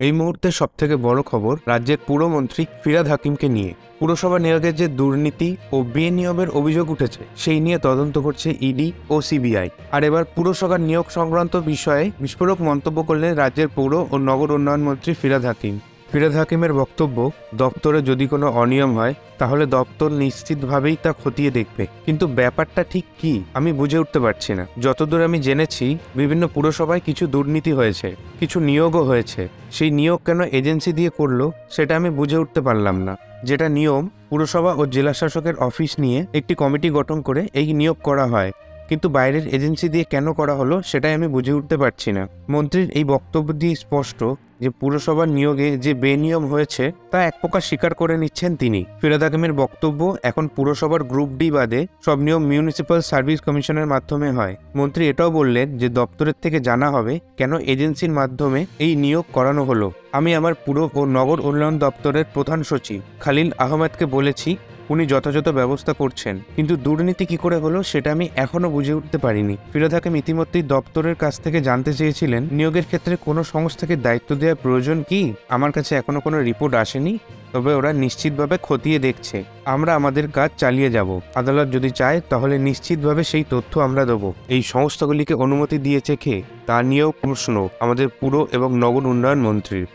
এই মুহূর্তে সবথেকে বড় খবর, রাজ্যের পুরমন্ত্রী ফিরাদ হাকিমকে নিয়ে। পুরসভা নিয়োগের যে দুর্নীতি ও বিনিয়োগের অভিযোগ উঠেছে, সেই নিয়ে তদন্ত করছে ইডি ও সিবিআই। আর এবার পুরসভার নিয়োগ সংক্রান্ত বিষয়ে বিস্ফোরক মন্তব্য করলেন রাজ্যের পৌর ও নগর উন্নয়ন মন্ত্রী ফিরাদ হাকিম। ফিরাদ হাকিমের বক্তব্য, দপ্তরে যদি কোনো অনিয়ম হয়, তাহলে দপ্তর নিশ্চিতভাবেই তা খতিয়ে দেখবে। কিন্তু ব্যাপারটা ঠিক কি, আমি বুঝে উঠতে পারছি না। যতদূর আমি জেনেছি, বিভিন্ন পুরসভায় কিছু দুর্নীতি হয়েছে, কিছু নিয়োগও হয়েছে। সেই নিয়োগ কেন এজেন্সি দিয়ে করল, সেটা আমি বুঝে উঠতে পারলাম না। যেটা নিয়ম, পুরসভা ও জেলা শাসকের অফিস নিয়ে একটি কমিটি গঠন করে এই নিয়োগ করা হয়। কিন্তু বাইরের এজেন্সি দিয়ে কেন করা হলো সেটাই আমি বুঝে উঠতে পারছি না। মন্ত্রীর এই বক্তব্য দিয়ে স্পষ্ট যে পুরসভার নিয়োগে যে বেনিয়ম হয়েছে তা এক প্রকার স্বীকার করে নিচ্ছেন তিনি। ফিরাদ হাকিমের বক্তব্য এখন পুরসভার গ্রুপ ডি বাদে সব নিয়ম মিউনিসিপ্যাল সার্ভিস কমিশনের মাধ্যমে হয়। মন্ত্রী এটাও বললেন যে দপ্তরের থেকে জানা হবে কেন এজেন্সির মাধ্যমে এই নিয়োগ করানো হলো। আমি আমার পুর ও নগর উন্নয়ন দপ্তরের প্রধান সচিব খালিল আহমেদকে বলেছি উনি যথাযথ ব্যবস্থা করছেন। কিন্তু দুর্নীতি কি করে হলো সেটা আমি এখনও বুঝে উঠতে পারিনি। ফিরোদ হাকিম ইতিমধ্যেই দপ্তরের কাছ থেকে জানতে চেয়েছিলেন, নিয়োগের ক্ষেত্রে কোনো সংস্থাকে দায়িত্ব দেওয়ার প্রয়োজন কি? আমার কাছে এখনও কোনো রিপোর্ট আসেনি, তবে ওরা নিশ্চিতভাবে খতিয়ে দেখছে। আমরা আমাদের কাজ চালিয়ে যাব। আদালত যদি চায়, তাহলে নিশ্চিতভাবে সেই তথ্য আমরা দেবো। এই সংস্থাগুলিকে অনুমতি দিয়েছে কে? তা নিয়েও প্রশ্ন আমাদের পুর এবং নগর উন্নয়ন মন্ত্রীর।